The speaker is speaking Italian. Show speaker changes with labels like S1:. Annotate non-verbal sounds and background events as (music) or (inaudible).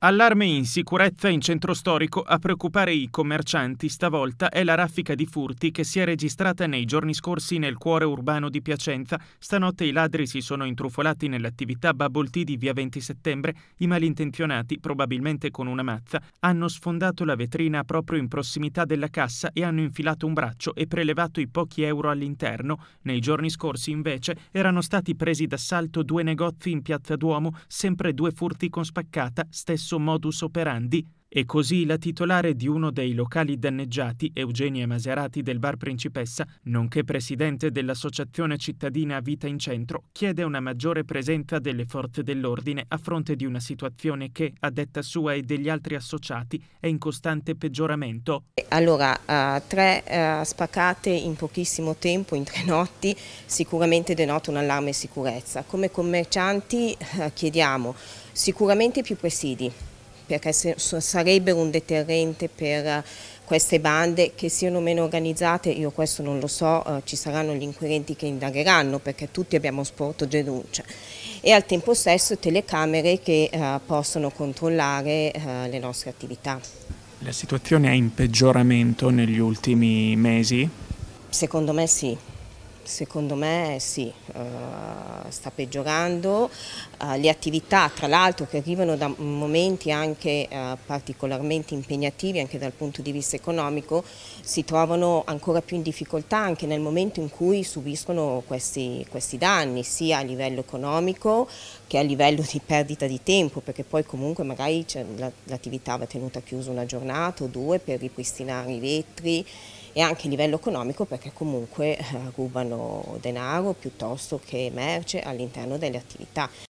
S1: Allarme in sicurezza in centro storico a preoccupare i commercianti stavolta è la raffica di furti che si è registrata nei giorni scorsi nel cuore urbano di Piacenza. Stanotte i ladri si sono intrufolati nell'attività Tea di via 20 settembre. I malintenzionati, probabilmente con una mazza, hanno sfondato la vetrina proprio in prossimità della cassa e hanno infilato un braccio e prelevato i pochi euro all'interno. Nei giorni scorsi, invece, erano stati presi d'assalto due negozi in piazza Duomo, sempre due furti con spaccata, stesso stesso modus operandi e così la titolare di uno dei locali danneggiati, Eugenia Maserati del Bar Principessa, nonché presidente dell'Associazione Cittadina Vita in Centro, chiede una maggiore presenza delle forze dell'ordine a fronte di una situazione che, a detta sua e degli altri associati, è in costante peggioramento.
S2: Allora, uh, tre uh, spaccate in pochissimo tempo, in tre (laughs) notti, sicuramente denota un allarme sicurezza. Come commercianti uh, chiediamo sicuramente più presidi, perché sarebbero un deterrente per queste bande che siano meno organizzate, io questo non lo so, eh, ci saranno gli inquirenti che indagheranno perché tutti abbiamo sporto denuncia e al tempo stesso telecamere che eh, possono controllare eh, le nostre attività.
S1: La situazione è in peggioramento negli ultimi mesi?
S2: Secondo me sì. Secondo me sì, uh, sta peggiorando, uh, le attività tra l'altro che arrivano da momenti anche uh, particolarmente impegnativi anche dal punto di vista economico si trovano ancora più in difficoltà anche nel momento in cui subiscono questi, questi danni sia a livello economico che a livello di perdita di tempo perché poi comunque magari l'attività va tenuta chiusa una giornata o due per ripristinare i vetri e anche a livello economico perché comunque eh, rubano denaro piuttosto che merce all'interno delle attività.